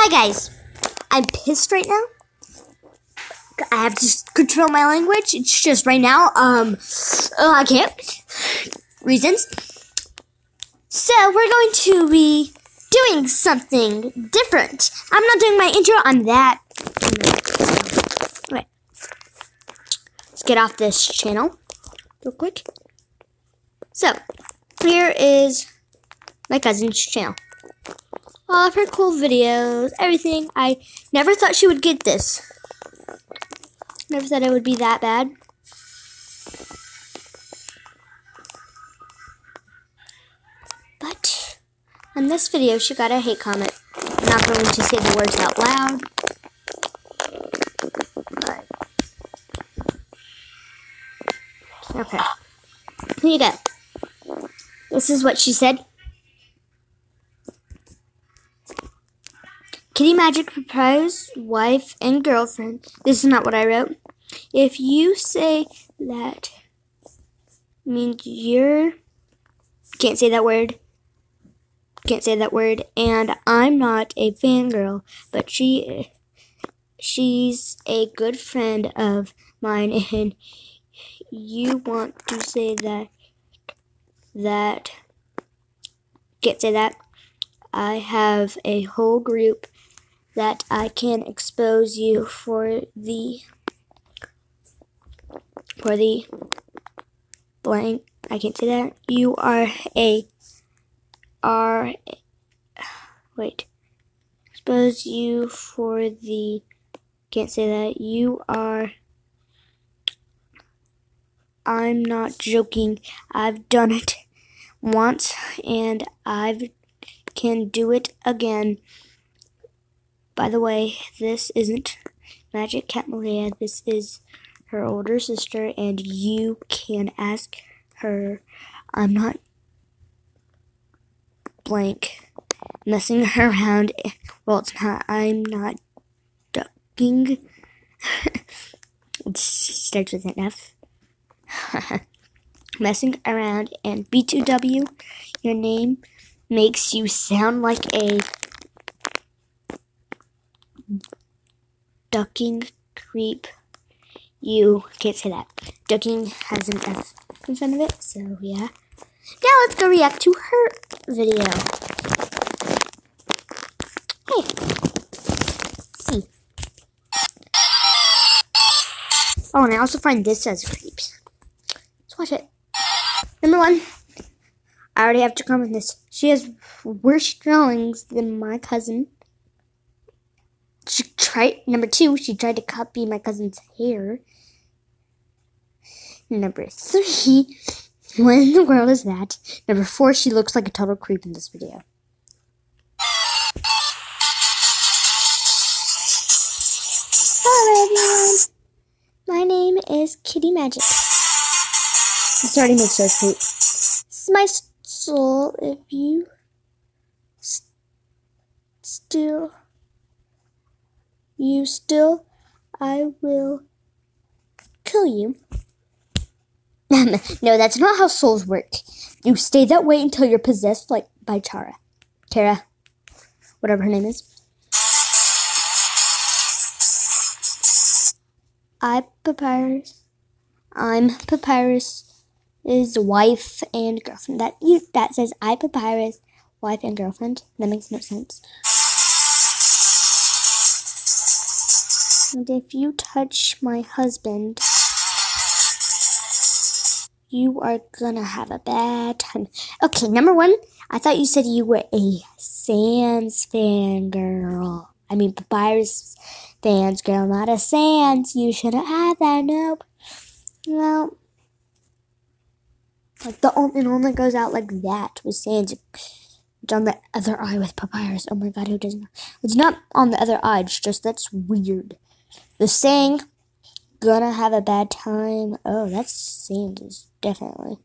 Hi guys, I'm pissed right now. I have to control my language. It's just right now. Um, oh, I can't. Reasons. So we're going to be doing something different. I'm not doing my intro. I'm that. Wait. Let's get off this channel real quick. So here is my cousin's channel all of her cool videos, everything. I never thought she would get this. Never thought it would be that bad. But in this video, she got a hate comment. I'm not going to say the words out loud. But okay. Here you go. This is what she said. Kitty Magic proposed wife and girlfriend. This is not what I wrote. If you say that means you're can't say that word. Can't say that word. And I'm not a fangirl, but she she's a good friend of mine and you want to say that that can't say that. I have a whole group that I can expose you for the for the blank. I can't say that. You are a are wait. Expose you for the can't say that. You are I'm not joking. I've done it once and I can do it again by the way, this isn't Magic Cat Malia. This is her older sister, and you can ask her. I'm not blank messing around. Well, it's not. I'm not ducking. it starts with an F. messing around and B2W, your name makes you sound like a ducking creep. You can't say that. Ducking has an F in front of it, so yeah. Now let's go react to her video. Hey. see. Oh, and I also find this as creeps. Let's watch it. Number one. I already have to comment this. She has worse drawings than my cousin. Tried number two, she tried to copy my cousin's hair. Number three, what in the world is that? Number four, she looks like a total creep in this video. Hello everyone. My name is Kitty Magic. This already makes her creep. This is my soul if you st still you still, I will kill you. no, that's not how souls work. You stay that way until you're possessed, like by Chara. Tara. Whatever her name is. I Papyrus. I'm Papyrus' is wife and girlfriend. That you that says I Papyrus, wife and girlfriend. That makes no sense. And if you touch my husband, you are gonna have a bad time. Okay, number one, I thought you said you were a Sans fan girl. I mean, Papyrus fans girl, not a Sans. You should have had that. Nope. Well, like the only, it only goes out like that with Sans. It's on the other eye with Papyrus. Oh my god, who doesn't? It's not on the other eye. It's just that's weird. The saying, gonna have a bad time. Oh, that's Sanders, definitely.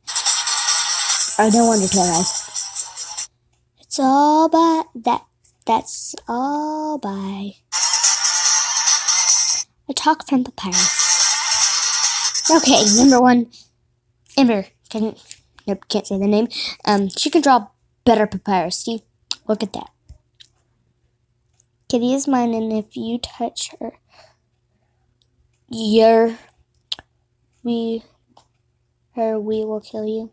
I don't want wonder, guys. It's all by that. That's all by a talk from Papyrus. Okay, number one, Ember. Can nope, can't say the name. Um, she can draw better Papyrus. See, look at that. Kitty is mine, and if you touch her, you're we her we will kill you.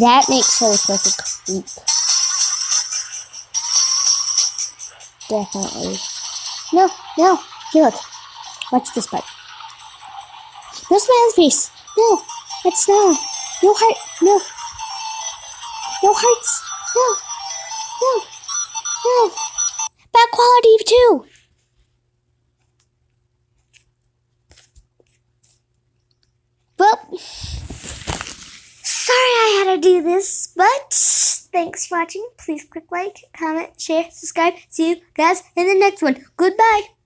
That makes her look like a creep. Definitely. No, no. Here, look. Watch this part. No smile face. No, that's no. No heart. No. No hearts. No. No. No. Bad quality too. Well, sorry To do this, but thanks for watching. Please click like, comment, share, subscribe. See you guys in the next one. Goodbye.